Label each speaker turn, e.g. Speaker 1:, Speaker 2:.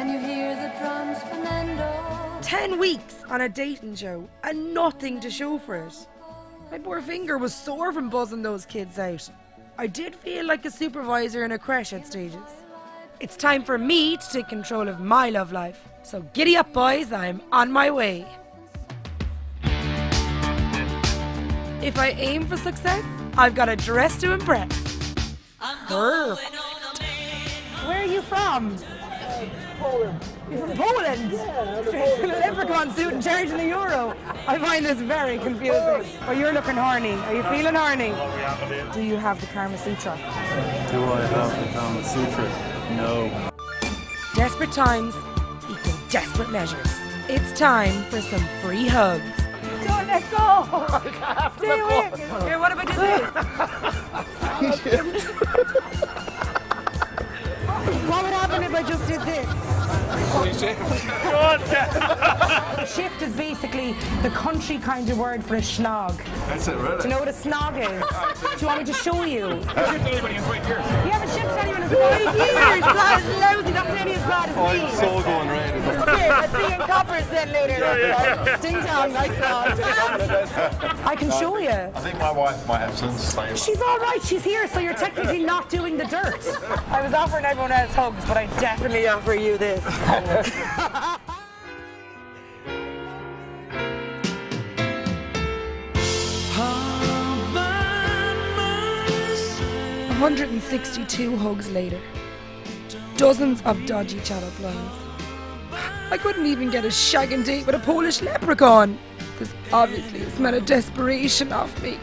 Speaker 1: Can you hear the drums, Fernando?
Speaker 2: Ten weeks on a dating show and nothing to show for it. My poor finger was sore from buzzing those kids out. I did feel like a supervisor in a crash at stages. It's time for me to take control of my love life. So giddy up, boys, I'm on my way. If I aim for success, I've got a dress to impress. Her. Where are you from? Poland. You're from Poland? Yeah, leprechaun suit and charging a euro. I find this very confusing. Well, you're looking horny. Are you feeling horny? Do you have the Karma Sutra?
Speaker 3: Do I have the Kama Sutra? No.
Speaker 2: Desperate times equal desperate measures. It's time for some free hugs. Don't let go! Stay away! Here, what if I if I just did this? Shift is basically the country kind of word for a schnog.
Speaker 3: That's it, really.
Speaker 2: Do you know what a snog is? Do you want me to show you? You
Speaker 4: anybody in five years.
Speaker 2: haven't shifted anyone in five years! That is lousy, that's nearly as bad as me.
Speaker 3: I'm so going red.
Speaker 2: Okay, let's see in coppers then later. Ding dong, nice song. I can show you.
Speaker 3: I think my wife might have some style.
Speaker 2: She's all right. She's here, so you're technically not doing the dirt. I was offering everyone else hugs, but I definitely offer you this. 162 hugs later. Dozens of dodgy chat up lines. I couldn't even get a shagging date with a Polish leprechaun. This obviously a smell of desperation off me.